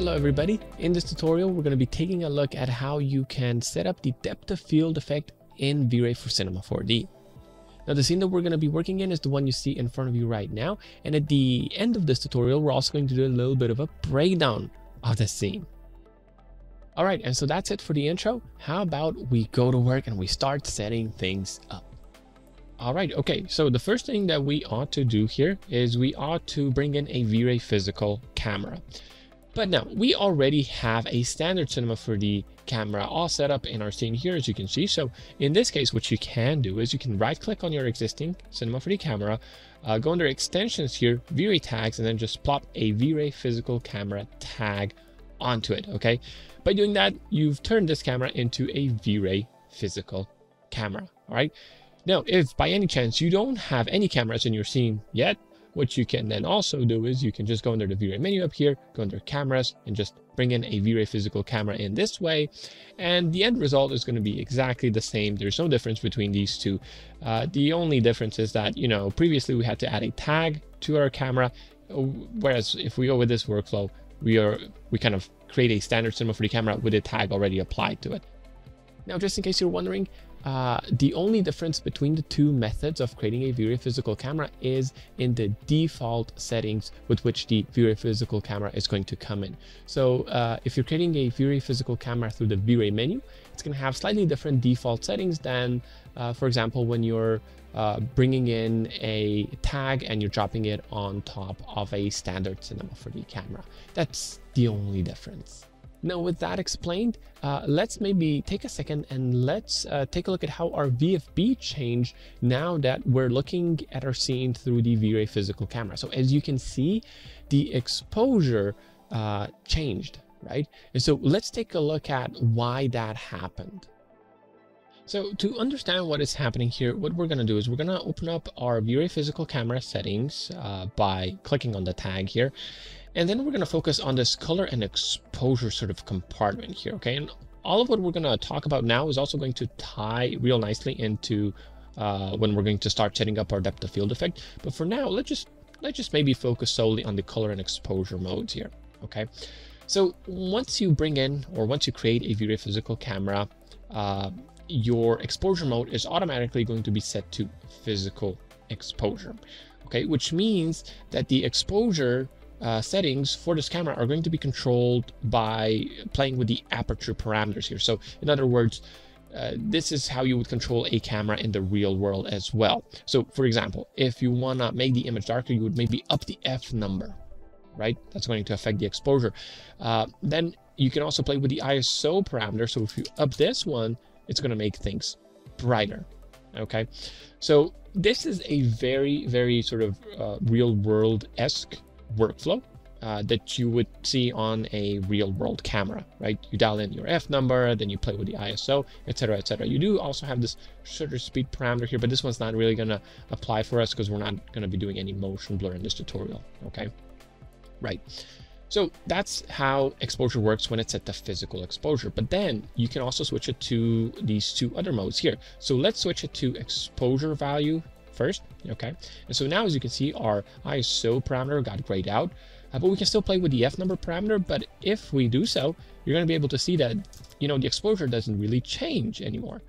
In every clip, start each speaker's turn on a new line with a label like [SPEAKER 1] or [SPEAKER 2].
[SPEAKER 1] Hello everybody, in this tutorial we're going to be taking a look at how you can set up the depth of field effect in V-Ray for Cinema 4D. Now the scene that we're going to be working in is the one you see in front of you right now and at the end of this tutorial we're also going to do a little bit of a breakdown of the scene. Alright, and so that's it for the intro. How about we go to work and we start setting things up. Alright, okay, so the first thing that we ought to do here is we ought to bring in a V-Ray physical camera. But now we already have a standard Cinema 4D camera all set up in our scene here, as you can see. So in this case, what you can do is you can right click on your existing Cinema 4D camera, uh, go under extensions here, V-Ray tags, and then just plop a V-Ray physical camera tag onto it. Okay. By doing that, you've turned this camera into a V-Ray physical camera. All right. Now, if by any chance you don't have any cameras in your scene yet, what you can then also do is you can just go under the V-Ray menu up here, go under cameras and just bring in a V-Ray physical camera in this way. And the end result is going to be exactly the same. There's no difference between these two. Uh, the only difference is that, you know, previously we had to add a tag to our camera. Whereas if we go with this workflow, we are, we kind of create a standard Cinema 4D camera with a tag already applied to it. Now, just in case you're wondering, uh, the only difference between the two methods of creating a V-Ray physical camera is in the default settings with which the V-Ray physical camera is going to come in. So uh, if you're creating a V-Ray physical camera through the V-Ray menu, it's going to have slightly different default settings than, uh, for example, when you're uh, bringing in a tag and you're dropping it on top of a standard Cinema 4D camera. That's the only difference. Now, with that explained, uh, let's maybe take a second and let's uh, take a look at how our VFB changed now that we're looking at our scene through the V-Ray physical camera. So as you can see, the exposure uh, changed, right? And so let's take a look at why that happened. So to understand what is happening here, what we're going to do is we're going to open up our V-Ray physical camera settings uh, by clicking on the tag here. And then we're going to focus on this color and exposure sort of compartment here, okay? And all of what we're going to talk about now is also going to tie real nicely into uh, when we're going to start setting up our depth of field effect. But for now, let's just let's just maybe focus solely on the color and exposure modes here, okay? So once you bring in or once you create a V-Ray physical camera, uh, your exposure mode is automatically going to be set to physical exposure, okay? Which means that the exposure uh, settings for this camera are going to be controlled by playing with the aperture parameters here. So in other words, uh, this is how you would control a camera in the real world as well. So for example, if you want to make the image darker, you would maybe up the F number, right? That's going to affect the exposure. Uh, then you can also play with the ISO parameter. So if you up this one, it's going to make things brighter. Okay. So this is a very, very sort of uh, real world-esque workflow uh, that you would see on a real world camera, right? You dial in your F number, then you play with the ISO, etc., etc. You do also have this shutter speed parameter here, but this one's not really going to apply for us because we're not going to be doing any motion blur in this tutorial, okay? Right. So that's how exposure works when it's at the physical exposure. But then you can also switch it to these two other modes here. So let's switch it to exposure value first, okay? And so now, as you can see, our ISO parameter got grayed out, uh, but we can still play with the F number parameter, but if we do so, you're gonna be able to see that, you know, the exposure doesn't really change anymore.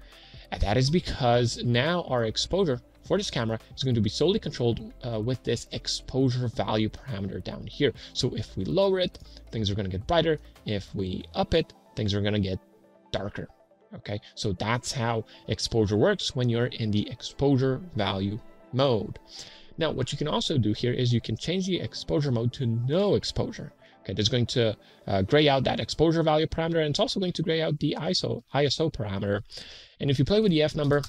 [SPEAKER 1] And that is because now our exposure for this camera is going to be solely controlled uh, with this exposure value parameter down here. So if we lower it, things are going to get brighter. If we up it, things are going to get darker. Okay, so that's how exposure works when you're in the exposure value mode. Now, what you can also do here is you can change the exposure mode to no exposure. Okay, that's going to uh, gray out that exposure value parameter, and it's also going to gray out the ISO, ISO parameter. And if you play with the F number,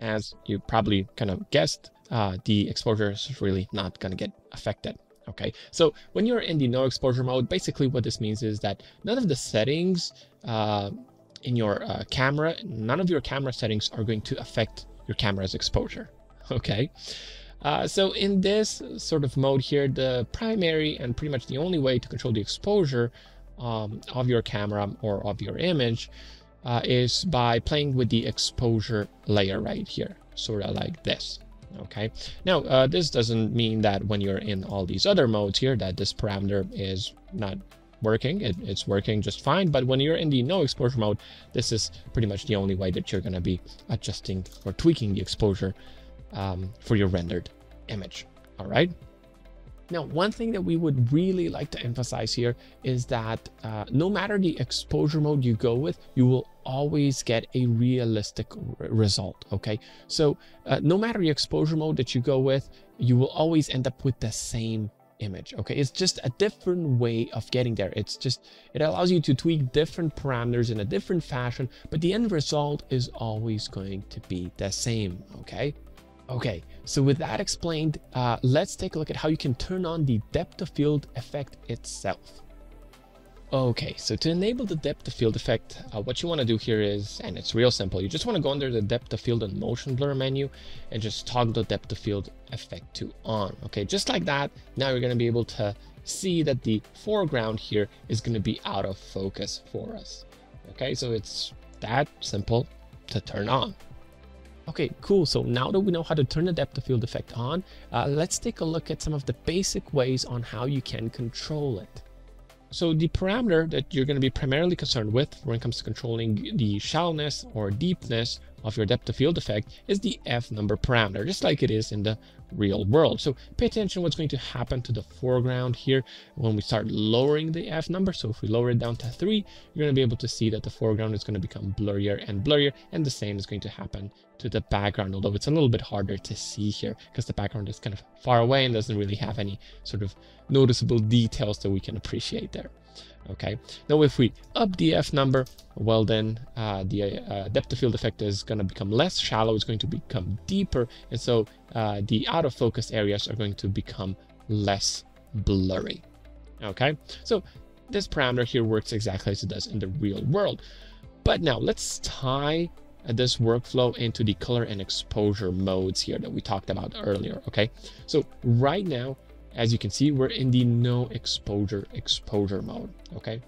[SPEAKER 1] as you probably kind of guessed, uh, the exposure is really not going to get affected. Okay, so when you're in the no exposure mode, basically what this means is that none of the settings uh, in your uh, camera, none of your camera settings are going to affect your camera's exposure. Okay. Uh, so in this sort of mode here, the primary and pretty much the only way to control the exposure um, of your camera or of your image uh, is by playing with the exposure layer right here, sort of like this. Okay. Now, uh, this doesn't mean that when you're in all these other modes here that this parameter is not working. It, it's working just fine. But when you're in the no exposure mode, this is pretty much the only way that you're going to be adjusting or tweaking the exposure um, for your rendered image. All right. Now, one thing that we would really like to emphasize here is that uh, no matter the exposure mode you go with, you will always get a realistic result, okay? So uh, no matter the exposure mode that you go with, you will always end up with the same image, okay? It's just a different way of getting there. It's just, it allows you to tweak different parameters in a different fashion, but the end result is always going to be the same, okay? Okay, so with that explained, uh, let's take a look at how you can turn on the depth of field effect itself. Okay, so to enable the depth of field effect, uh, what you want to do here is, and it's real simple, you just want to go under the depth of field and motion blur menu and just toggle the depth of field effect to on. Okay, just like that, now you're going to be able to see that the foreground here is going to be out of focus for us. Okay, so it's that simple to turn on. Okay, cool. So now that we know how to turn the depth of field effect on, uh, let's take a look at some of the basic ways on how you can control it. So the parameter that you're going to be primarily concerned with when it comes to controlling the shallowness or deepness of your depth of field effect is the F number parameter, just like it is in the real world. So pay attention what's going to happen to the foreground here when we start lowering the F number. So if we lower it down to three, you're going to be able to see that the foreground is going to become blurrier and blurrier. And the same is going to happen to the background, although it's a little bit harder to see here because the background is kind of far away and doesn't really have any sort of noticeable details that we can appreciate there okay. Now if we up the f number well then uh, the uh, depth of field effect is going to become less shallow it's going to become deeper and so uh, the out of focus areas are going to become less blurry. Okay. So this parameter here works exactly as it does in the real world. But now let's tie this workflow into the color and exposure modes here that we talked about earlier. Okay. So right now as you can see, we're in the no exposure exposure mode, okay?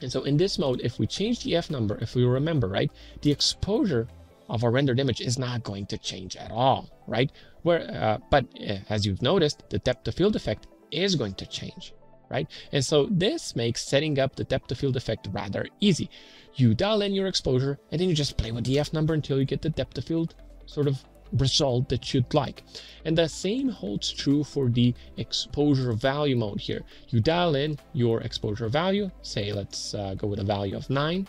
[SPEAKER 1] And so in this mode, if we change the F number, if we remember, right, the exposure of our rendered image is not going to change at all, right? Where, uh, but uh, as you've noticed, the depth of field effect is going to change, right? And so this makes setting up the depth of field effect rather easy. You dial in your exposure and then you just play with the F number until you get the depth of field sort of result that you'd like. And the same holds true for the exposure value mode here. You dial in your exposure value, say let's uh, go with a value of 9.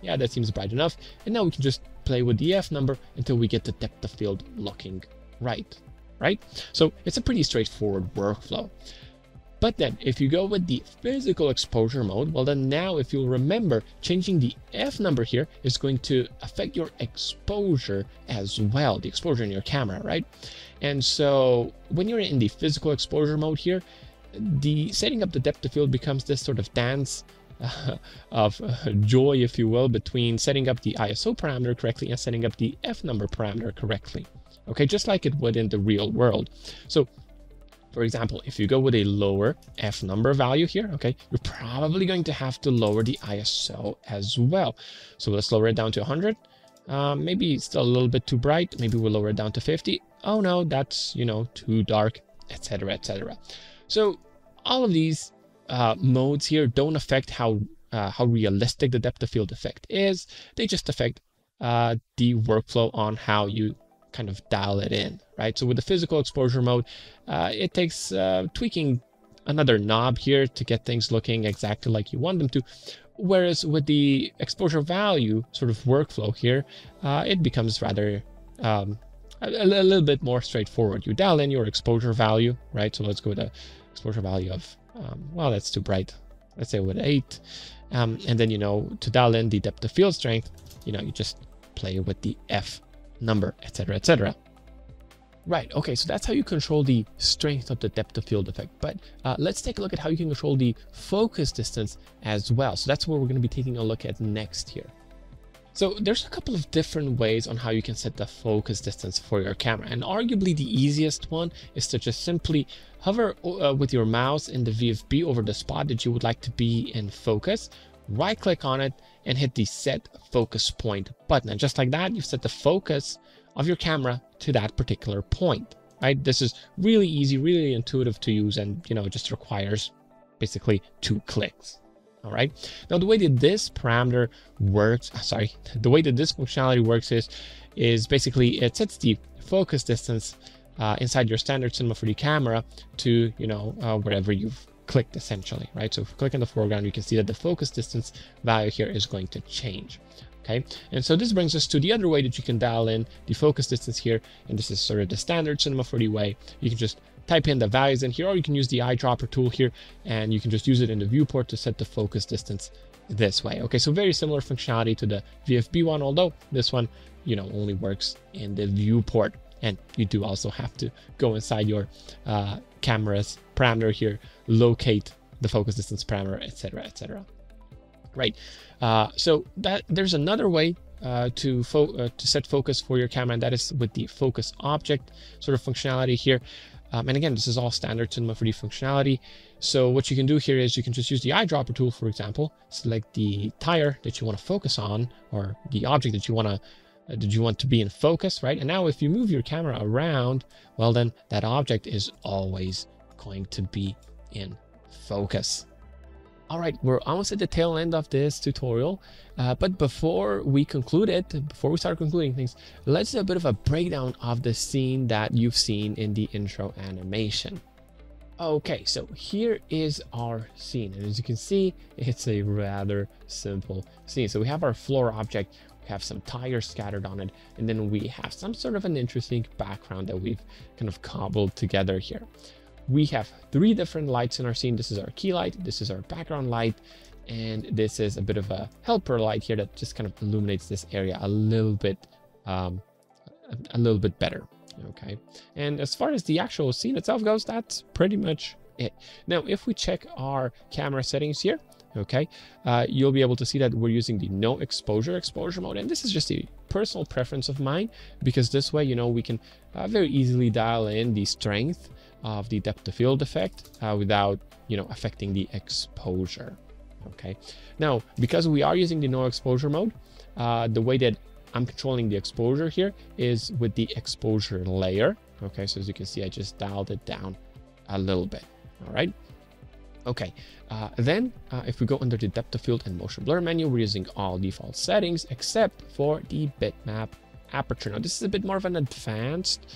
[SPEAKER 1] Yeah, that seems bright enough. And now we can just play with the F number until we get the depth of field looking right, right? So it's a pretty straightforward workflow. But then if you go with the physical exposure mode, well then now if you'll remember, changing the F number here is going to affect your exposure as well, the exposure in your camera, right? And so when you're in the physical exposure mode here, the setting up the depth of field becomes this sort of dance uh, of uh, joy, if you will, between setting up the ISO parameter correctly and setting up the F number parameter correctly. Okay, just like it would in the real world. So for example, if you go with a lower F number value here, okay, you're probably going to have to lower the ISO as well. So let's lower it down to 100. Um, maybe it's still a little bit too bright. Maybe we'll lower it down to 50. Oh no, that's, you know, too dark, etc., etc. So all of these uh, modes here don't affect how uh, how realistic the depth of field effect is. They just affect uh, the workflow on how you kind of dial it in, right? So with the physical exposure mode, uh, it takes uh, tweaking another knob here to get things looking exactly like you want them to. Whereas with the exposure value sort of workflow here, uh, it becomes rather um, a, a, little bit more straightforward. You dial in your exposure value, right? So let's go a exposure value of, um, well, that's too bright. Let's say with eight. Um, and then, you know, to dial in the depth of field strength, you know, you just play with the F number, etc., etc. Right, okay, so that's how you control the strength of the depth of field effect. But uh, let's take a look at how you can control the focus distance as well. So that's what we're going to be taking a look at next here. So there's a couple of different ways on how you can set the focus distance for your camera. And arguably the easiest one is to just simply hover uh, with your mouse in the VFB over the spot that you would like to be in focus right click on it and hit the set focus point button. And just like that, you've set the focus of your camera to that particular point, right? This is really easy, really intuitive to use, and you know, just requires basically two clicks. All right. Now, the way that this parameter works, sorry, the way that this functionality works is, is basically it sets the focus distance uh, inside your standard Cinema 4D camera to, you know, uh, wherever you've clicked essentially, right? So if you click on the foreground, you can see that the focus distance value here is going to change. Okay, and so this brings us to the other way that you can dial in the focus distance here, and this is sort of the standard Cinema 4D way. You can just type in the values in here, or you can use the eyedropper tool here, and you can just use it in the viewport to set the focus distance this way. Okay, so very similar functionality to the VFB one, although this one, you know, only works in the viewport. And you do also have to go inside your uh, camera's parameter here, locate the focus distance parameter, etc., etc. Right. Uh, so that there's another way uh, to uh, to set focus for your camera, and that is with the focus object sort of functionality here. Um, and again, this is all standard Cinema 4D functionality. So what you can do here is you can just use the eyedropper tool, for example, select the tire that you want to focus on, or the object that you want to did you want to be in focus, right? And now if you move your camera around, well then that object is always going to be in focus. All right, we're almost at the tail end of this tutorial, uh, but before we conclude it, before we start concluding things, let's do a bit of a breakdown of the scene that you've seen in the intro animation. Okay, so here is our scene, and as you can see, it's a rather simple scene. So we have our floor object, we have some tires scattered on it, and then we have some sort of an interesting background that we've kind of cobbled together here. We have three different lights in our scene. This is our key light, this is our background light, and this is a bit of a helper light here that just kind of illuminates this area a little bit, um, a, little bit better. Okay, and as far as the actual scene itself goes, that's pretty much it. Now, if we check our camera settings here, okay uh, you'll be able to see that we're using the no exposure exposure mode and this is just a personal preference of mine because this way you know we can uh, very easily dial in the strength of the depth of field effect uh, without you know affecting the exposure okay? Now because we are using the no exposure mode uh, the way that I'm controlling the exposure here is with the exposure layer okay? So as you can see I just dialed it down a little bit all right? Okay, uh, then uh, if we go under the depth of field and motion blur menu, we're using all default settings except for the bitmap aperture. Now this is a bit more of an advanced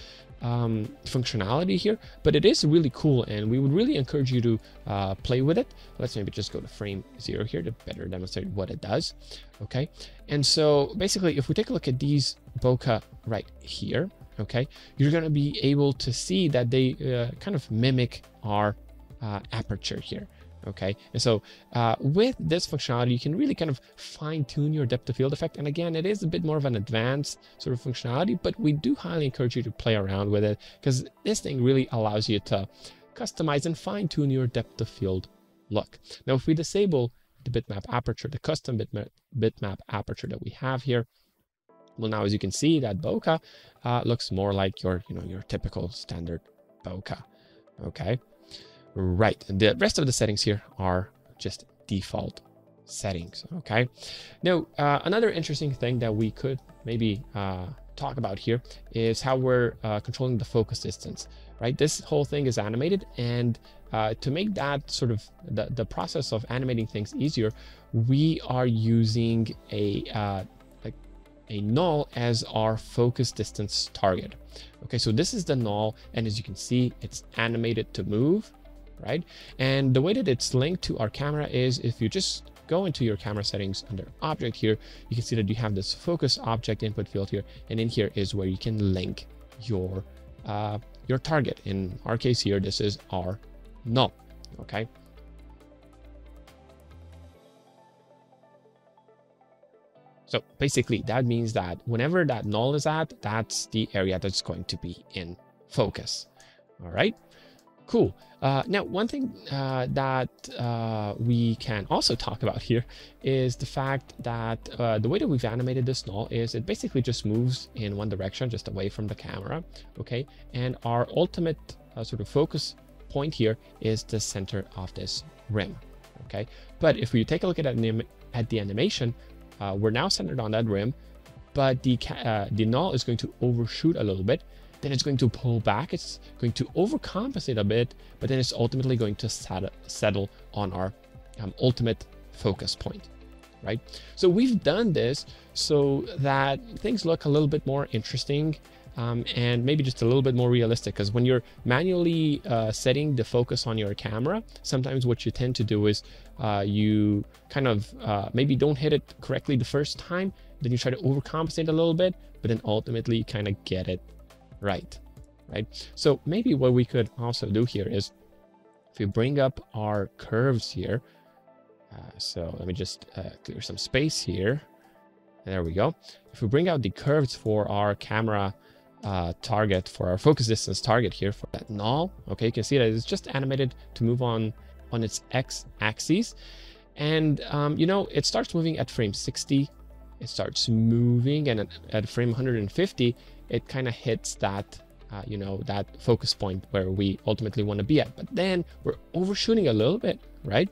[SPEAKER 1] um, functionality here, but it is really cool and we would really encourage you to uh, play with it. Let's maybe just go to frame zero here to better demonstrate what it does. Okay, and so basically if we take a look at these bokeh right here, okay, you're going to be able to see that they uh, kind of mimic our uh, aperture here. Okay, and so uh, with this functionality, you can really kind of fine tune your depth of field effect. And again, it is a bit more of an advanced sort of functionality, but we do highly encourage you to play around with it because this thing really allows you to customize and fine tune your depth of field look. Now, if we disable the bitmap aperture, the custom bitmap, bitmap aperture that we have here, well, now as you can see, that bokeh uh, looks more like your, you know, your typical standard bokeh. Okay. Right, the rest of the settings here are just default settings, okay? Now, uh, another interesting thing that we could maybe uh, talk about here is how we're uh, controlling the focus distance, right? This whole thing is animated and uh, to make that sort of the, the process of animating things easier, we are using a, uh, a, a null as our focus distance target. Okay, so this is the null, and as you can see, it's animated to move right? And the way that it's linked to our camera is if you just go into your camera settings under object here, you can see that you have this focus object input field here. And in here is where you can link your, uh, your target. In our case here, this is our null, okay? So basically that means that whenever that null is at, that's the area that's going to be in focus. All right. Cool. Uh, now, one thing uh, that uh, we can also talk about here is the fact that uh, the way that we've animated this null is it basically just moves in one direction, just away from the camera, okay? And our ultimate uh, sort of focus point here is the center of this rim, okay? But if we take a look at, at the animation, uh, we're now centered on that rim, but the, the null is going to overshoot a little bit, then it's going to pull back, it's going to overcompensate a bit, but then it's ultimately going to settle on our um, ultimate focus point, right? So we've done this so that things look a little bit more interesting um, and maybe just a little bit more realistic because when you're manually uh, setting the focus on your camera sometimes what you tend to do is uh, you kind of uh, maybe don't hit it correctly the first time then you try to overcompensate a little bit but then ultimately you kind of get it right right so maybe what we could also do here is if we bring up our curves here uh, so let me just uh, clear some space here there we go if we bring out the curves for our camera uh, target for our focus distance target here for that null. Okay, you can see that it's just animated to move on on its x axis. And, um, you know, it starts moving at frame 60. It starts moving and at, at frame 150, it kind of hits that, uh, you know, that focus point where we ultimately want to be at. But then we're overshooting a little bit, right?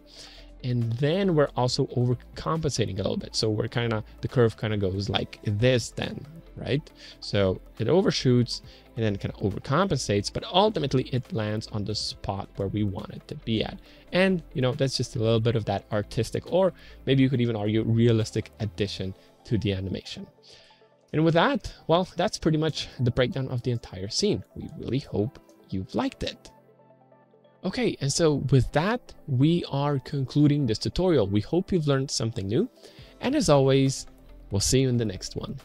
[SPEAKER 1] And then we're also overcompensating a little bit. So we're kind of, the curve kind of goes like this then, right? So it overshoots and then kind of overcompensates, but ultimately it lands on the spot where we want it to be at. And, you know, that's just a little bit of that artistic, or maybe you could even argue realistic addition to the animation. And with that, well, that's pretty much the breakdown of the entire scene. We really hope you've liked it. Okay, and so with that, we are concluding this tutorial. We hope you've learned something new. And as always, we'll see you in the next one.